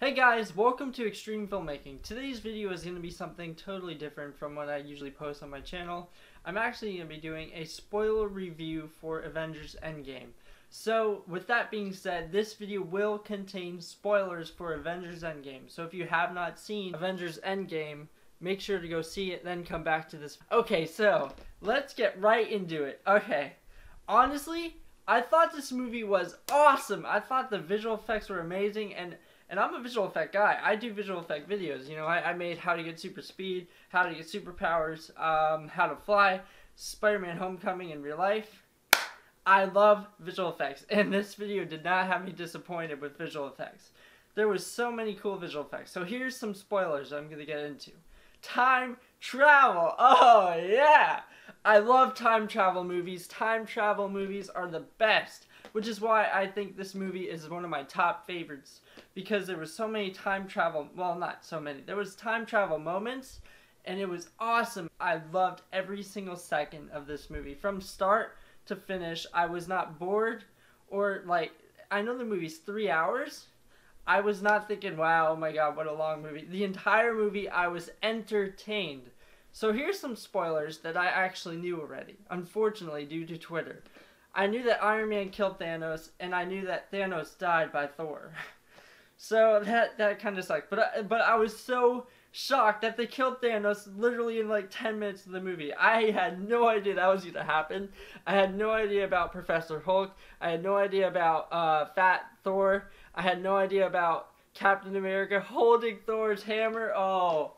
Hey guys, welcome to Extreme Filmmaking. Today's video is going to be something totally different from what I usually post on my channel. I'm actually going to be doing a spoiler review for Avengers Endgame. So, with that being said, this video will contain spoilers for Avengers Endgame. So if you have not seen Avengers Endgame, make sure to go see it, then come back to this. Okay, so, let's get right into it. Okay, honestly, I thought this movie was awesome. I thought the visual effects were amazing, and and I'm a visual effect guy. I do visual effect videos. You know, I, I made how to get super speed, how to get superpowers, um, how to fly, Spider-Man Homecoming in real life. I love visual effects, and this video did not have me disappointed with visual effects. There was so many cool visual effects. So here's some spoilers I'm going to get into. Time travel. Oh, yeah. I love time travel movies. Time travel movies are the best which is why I think this movie is one of my top favorites because there was so many time travel, well not so many, there was time travel moments and it was awesome. I loved every single second of this movie from start to finish. I was not bored or like I know the movie's 3 hours. I was not thinking, wow, oh my god, what a long movie. The entire movie I was entertained. So here's some spoilers that I actually knew already, unfortunately due to Twitter. I knew that Iron Man killed Thanos, and I knew that Thanos died by Thor. so that that kind of sucked. But I, but I was so shocked that they killed Thanos literally in like 10 minutes of the movie. I had no idea that was going to happen. I had no idea about Professor Hulk. I had no idea about uh, Fat Thor. I had no idea about Captain America holding Thor's hammer. Oh,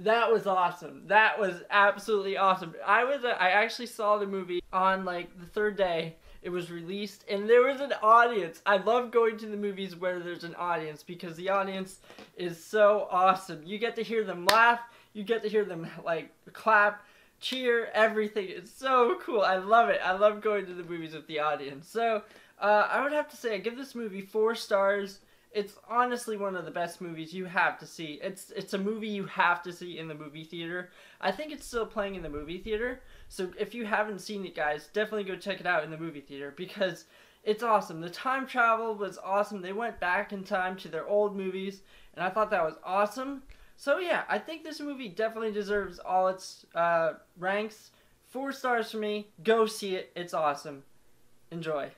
that was awesome. That was absolutely awesome. I was uh, I actually saw the movie on like the third day it was released and there was an audience. I love going to the movies where there's an audience because the audience is so awesome. You get to hear them laugh, you get to hear them like clap, cheer, everything. It's so cool. I love it. I love going to the movies with the audience. So, uh, I would have to say I give this movie 4 stars it's honestly one of the best movies you have to see. It's it's a movie you have to see in the movie theater. I think it's still playing in the movie theater. So if you haven't seen it guys, definitely go check it out in the movie theater because it's awesome. The time travel was awesome. They went back in time to their old movies and I thought that was awesome. So yeah, I think this movie definitely deserves all its uh, ranks. 4 stars for me. Go see it. It's awesome. Enjoy.